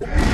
Bye.